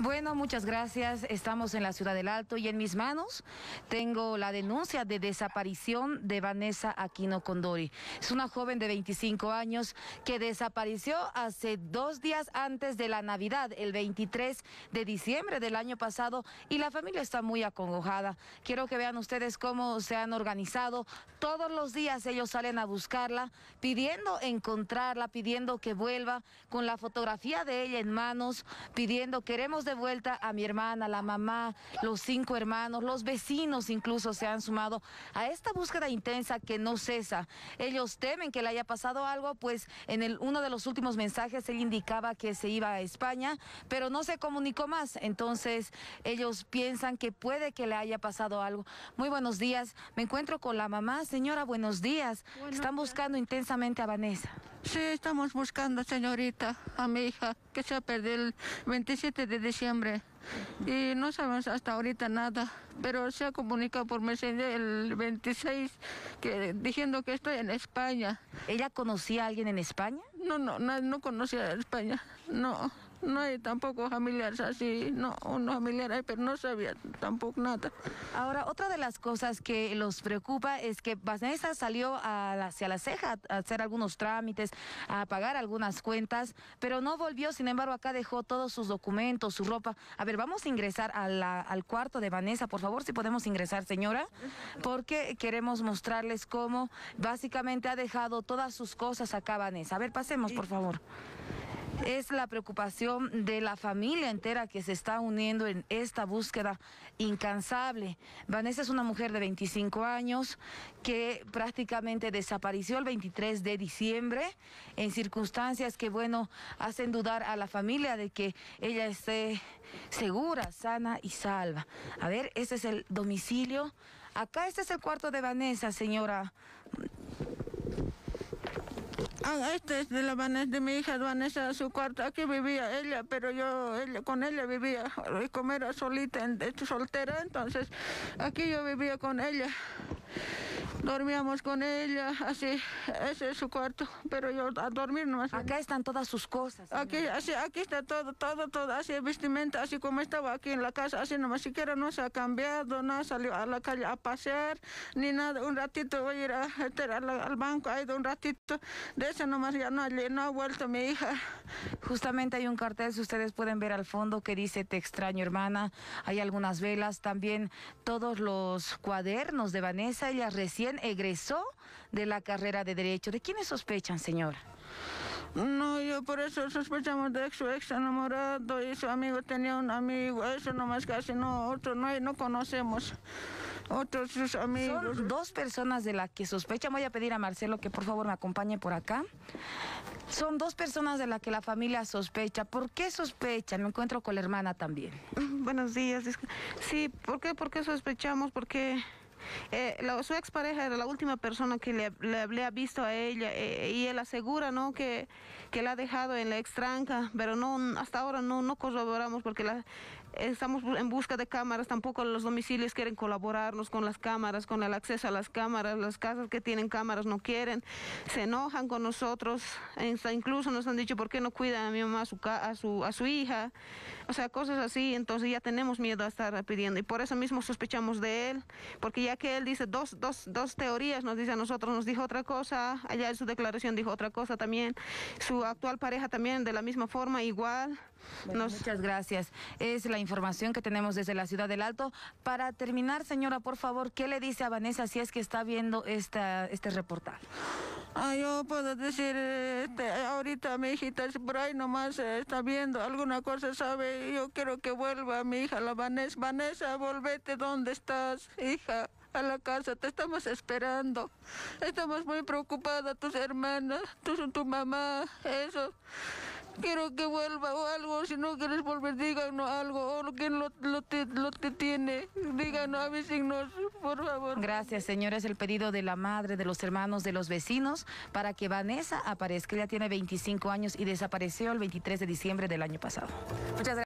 Bueno, muchas gracias. Estamos en la ciudad del Alto y en mis manos tengo la denuncia de desaparición de Vanessa Aquino Condori. Es una joven de 25 años que desapareció hace dos días antes de la Navidad, el 23 de diciembre del año pasado, y la familia está muy acongojada. Quiero que vean ustedes cómo se han organizado. Todos los días ellos salen a buscarla, pidiendo encontrarla, pidiendo que vuelva, con la fotografía de ella en manos, pidiendo, queremos de vuelta a mi hermana, la mamá, los cinco hermanos, los vecinos incluso se han sumado a esta búsqueda intensa que no cesa. Ellos temen que le haya pasado algo, pues en el, uno de los últimos mensajes él indicaba que se iba a España, pero no se comunicó más. Entonces ellos piensan que puede que le haya pasado algo. Muy buenos días. Me encuentro con la mamá. Señora, buenos días. Están buscando intensamente a Vanessa. Sí, estamos buscando, señorita, a mi hija, que se ha perdido el 27 de diciembre. Y no sabemos hasta ahorita nada, pero se ha comunicado por Messenger el 26 que, diciendo que estoy en España. ¿Ella conocía a alguien en España? No, no, no, no conocía España, no. No hay tampoco familiares así, no, uno familiar hay, pero no sabía tampoco nada. Ahora, otra de las cosas que los preocupa es que Vanessa salió hacia la ceja a hacer algunos trámites, a pagar algunas cuentas, pero no volvió, sin embargo, acá dejó todos sus documentos, su ropa. A ver, vamos a ingresar al cuarto de Vanessa, por favor, si podemos ingresar, señora, porque queremos mostrarles cómo básicamente ha dejado todas sus cosas acá, Vanessa. A ver, pasemos, por favor es la preocupación de la familia entera que se está uniendo en esta búsqueda incansable. Vanessa es una mujer de 25 años que prácticamente desapareció el 23 de diciembre en circunstancias que, bueno, hacen dudar a la familia de que ella esté segura, sana y salva. A ver, este es el domicilio. Acá este es el cuarto de Vanessa, señora. Ah, este es de la Vanessa, de mi hija Vanessa, su cuarto. Aquí vivía ella, pero yo ella, con ella vivía. Y como solita, soltera, entonces aquí yo vivía con ella dormíamos con ella, así, ese es su cuarto, pero yo a dormir nomás. Acá están todas sus cosas. Aquí, así, aquí está todo, todo, todo, así vestimenta, así como estaba aquí en la casa, así nomás siquiera no se ha cambiado, no salió a la calle a pasear, ni nada, un ratito voy a ir a, al banco, ha ido un ratito, de eso nomás ya no, no ha vuelto mi hija. Justamente hay un cartel, si ustedes pueden ver al fondo, que dice Te extraño hermana, hay algunas velas, también todos los cuadernos de Vanessa, ella recién egresó de la carrera de Derecho. ¿De quiénes sospechan, señora? No, yo por eso sospechamos de su ex enamorado y su amigo tenía un amigo, eso nomás casi no, otro no, no conocemos. Otros sus amigos. Son dos personas de las que sospechan. Voy a pedir a Marcelo que por favor me acompañe por acá. Son dos personas de las que la familia sospecha. ¿Por qué sospecha? Me encuentro con la hermana también. Buenos días. Sí, ¿por qué, ¿Por qué sospechamos? Porque eh, la, su era la última persona que le, le, ha visto a ella eh, y él asegura ¿no? que, que la ha dejado en la extranca, pero no hasta ahora no, no corroboramos porque la, estamos en busca de cámaras, tampoco los domicilios quieren colaborarnos con las cámaras, con el acceso a las cámaras, las casas que tienen cámaras no quieren, se enojan con nosotros, incluso nos han dicho por qué no cuidan a mi mamá a su, a su, a su hija, o sea, cosas así, entonces ya tenemos miedo a estar pidiendo y por eso mismo sospechamos de él, porque ya que él dice dos, dos, dos teorías, nos dice a nosotros, nos dijo otra cosa, allá en su declaración dijo otra cosa también, su actual pareja también de la misma forma, igual. Muchas gracias. Es la información que tenemos desde la ciudad del Alto. Para terminar, señora, por favor, ¿qué le dice a Vanessa si es que está viendo esta, este reportaje? Ah, yo puedo decir, este, ahorita mi hijita por ahí nomás está viendo alguna cosa, sabe, yo quiero que vuelva mi hija, la Vanessa. Vanessa, volvete, ¿dónde estás, hija? a la casa, te estamos esperando. Estamos muy preocupadas, tus hermanas, tu, tu mamá, eso. Quiero que vuelva o algo, si no quieres volver, díganos algo, o quien lo, te, lo te tiene, díganos, avísenos, por favor. Gracias, señora, es el pedido de la madre, de los hermanos, de los vecinos, para que Vanessa aparezca. Ella tiene 25 años y desapareció el 23 de diciembre del año pasado. Muchas gracias.